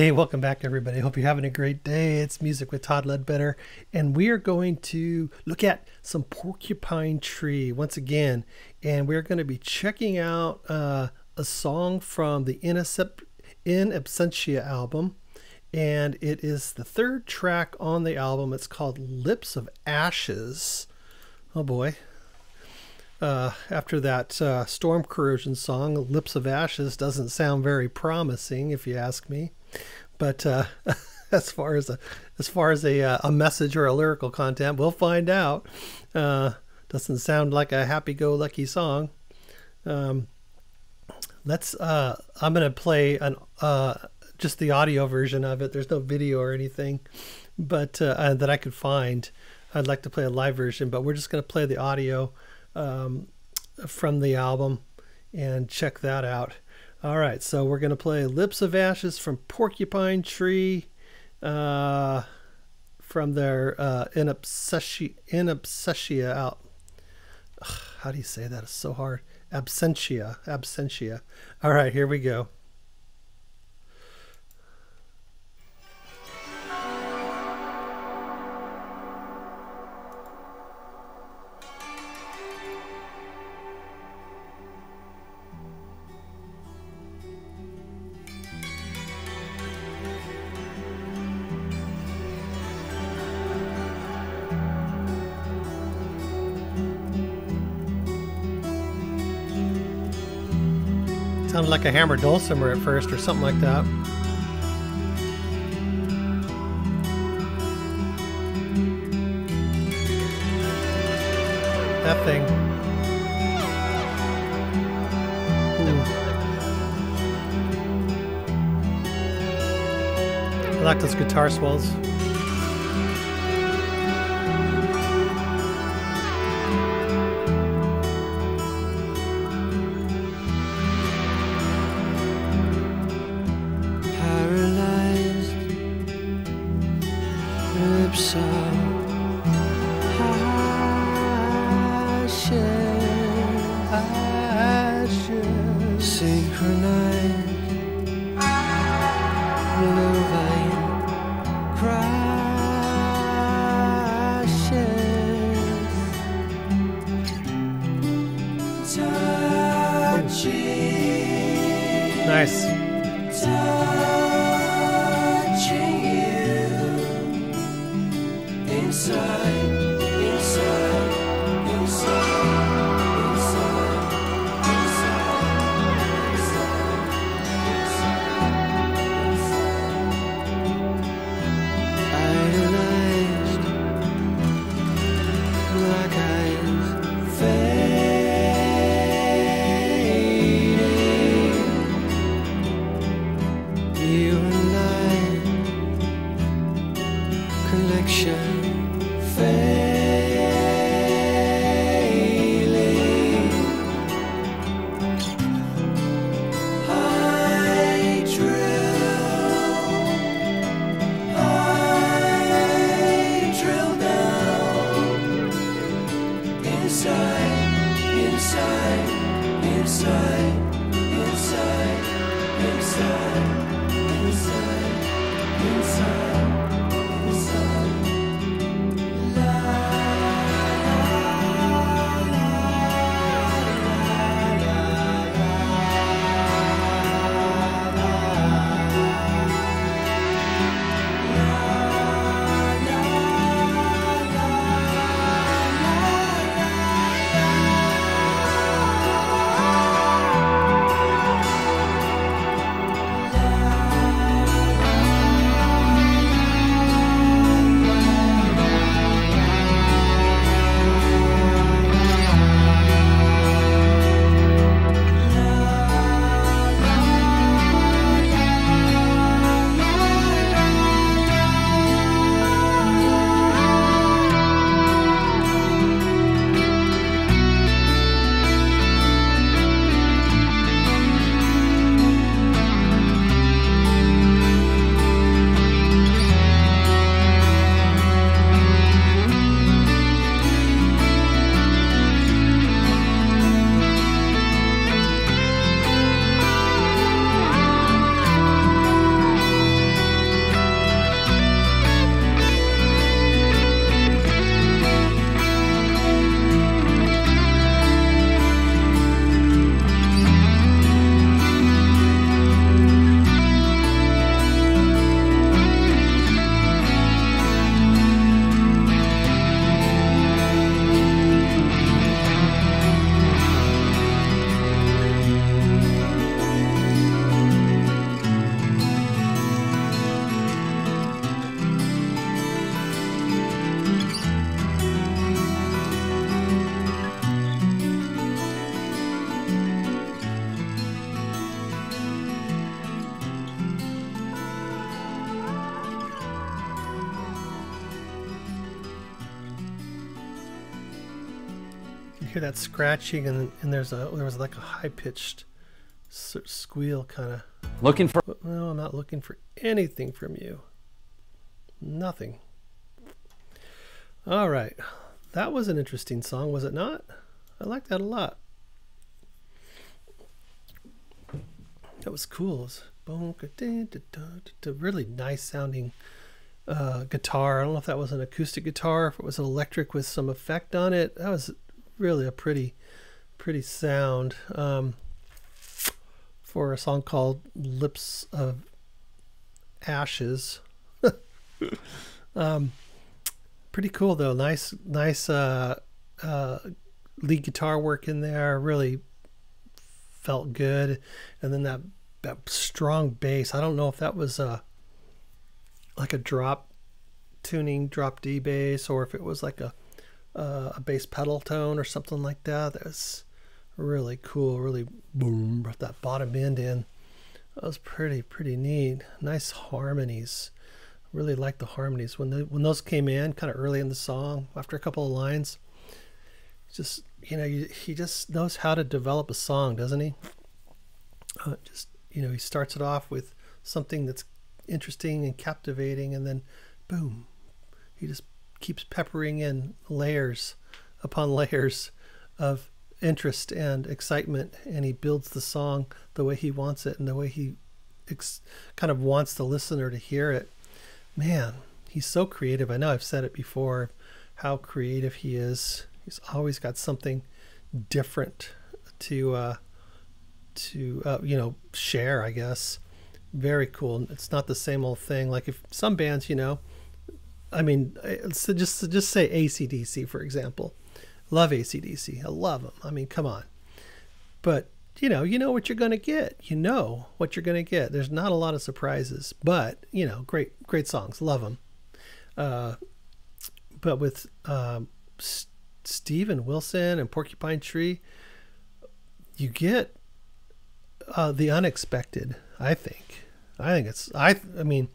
Hey, welcome back, everybody. Hope you're having a great day. It's Music with Todd Ledbetter, and we are going to look at some Porcupine Tree once again, and we're going to be checking out uh, a song from the In, Absentia album, and it is the third track on the album. It's called Lips of Ashes. Oh boy. Uh, after that uh, Storm Corrosion song, Lips of Ashes doesn't sound very promising, if you ask me. But uh, as far as a as far as a uh, a message or a lyrical content, we'll find out. Uh, doesn't sound like a happy-go-lucky song. Um, let's. Uh, I'm gonna play an uh, just the audio version of it. There's no video or anything, but uh, that I could find. I'd like to play a live version, but we're just gonna play the audio um, from the album and check that out. All right, so we're going to play Lips of Ashes from Porcupine Tree uh, from their uh, In Absentia, In Absentia out. Ugh, how do you say that? It's so hard. Absentia. Absentia. All right, here we go. Sounded like a hammer dulcimer at first or something like that. That thing. Ooh. I like those guitar swells. Ashes, synchronized, blue vein crashes, touching. Nice. Hear that scratching, and and there's a there was like a high pitched squeal kind of. Looking for. No, I'm not looking for anything from you. Nothing. All right, that was an interesting song, was it not? I like that a lot. That was cool. It was really nice sounding uh, guitar. I don't know if that was an acoustic guitar, if it was an electric with some effect on it. That was really a pretty, pretty sound um, for a song called "Lips of Ashes." um, pretty cool though. Nice, nice uh, uh, lead guitar work in there. Really felt good, and then that that strong bass. I don't know if that was a like a drop tuning, drop D bass, or if it was like a uh, a bass pedal tone or something like that. That's really cool. Really boom, brought that bottom end in. That was pretty pretty neat. Nice harmonies. Really like the harmonies when the, when those came in, kind of early in the song, after a couple of lines. Just you know, he just knows how to develop a song, doesn't he? Uh, just you know, he starts it off with something that's interesting and captivating, and then boom, he just keeps peppering in layers upon layers of interest and excitement, and he builds the song the way he wants it and the way he kind of wants the listener to hear it. Man, he's so creative. I know I've said it before how creative he is. He's always got something different to uh, to uh, you know share i guess very cool it's not the same old thing like if some bands you know i mean so just just say acdc for example love acdc i love them i mean come on but you know you know what you're going to get you know what you're going to get there's not a lot of surprises but you know great great songs love them uh, but with um, S- Steven Wilson and Porcupine Tree, you get uh, the unexpected. I think. I think it's. I. I mean,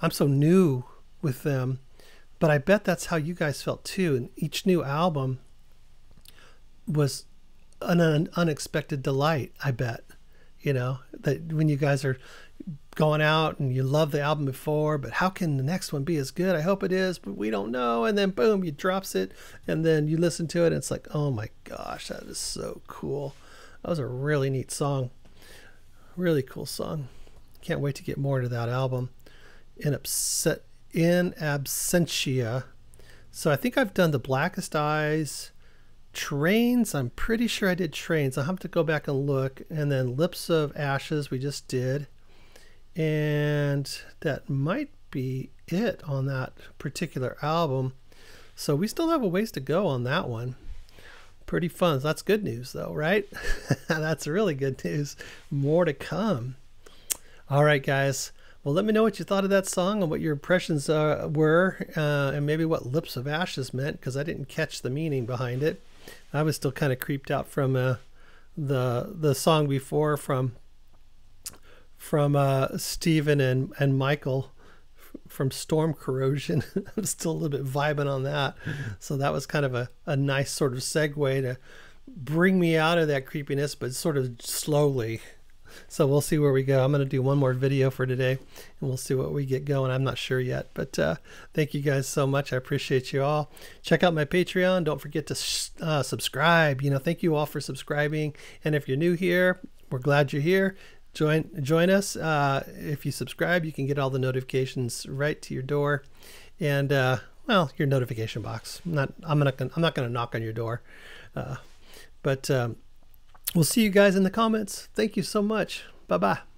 I'm so new with them, but I bet that's how you guys felt too. And each new album was an, an unexpected delight. I bet. You know that when you guys are going out and you love the album before, but how can the next one be as good? I hope it is, but we don't know. And then boom, you drops it, and then you listen to it, and it's like, oh my gosh, that is so cool. That was a really neat song. Really cool song. Can't wait to get more to that album. In upset in absentia. So I think I've done the Blackest Eyes, Trains. I'm pretty sure I did Trains. I'll have to go back and look. And then Lips of Ashes we just did. And that might be it on that particular album. So we still have a ways to go on that one pretty fun. That's good news, though, right? That's really good news. More to come. All right, guys. Well, let me know what you thought of that song and what your impressions uh, were, uh, and maybe what Lips of Ashes meant, because I didn't catch the meaning behind it. I was still kind of creeped out from uh, the the song before from from uh, Steven and and Michael from Storm Corrosion. I'm still a little bit vibing on that. So that was kind of a, a nice sort of segue to bring me out of that creepiness, but sort of slowly. So we'll see where we go. I'm going to do one more video for today and we'll see what we get going. I'm not sure yet, but uh, thank you guys so much. I appreciate you all. Check out my Patreon. Don't forget to uh, subscribe. You know, thank you all for subscribing. And if you're new here, we're glad you're here join join us. Uh, if you subscribe, you can get all the notifications right to your door, and uh, well, your notification box. I'm not I'm not gonna, I'm not going to knock on your door, uh, but um, we'll see you guys in the comments. Thank you so much. Bye bye.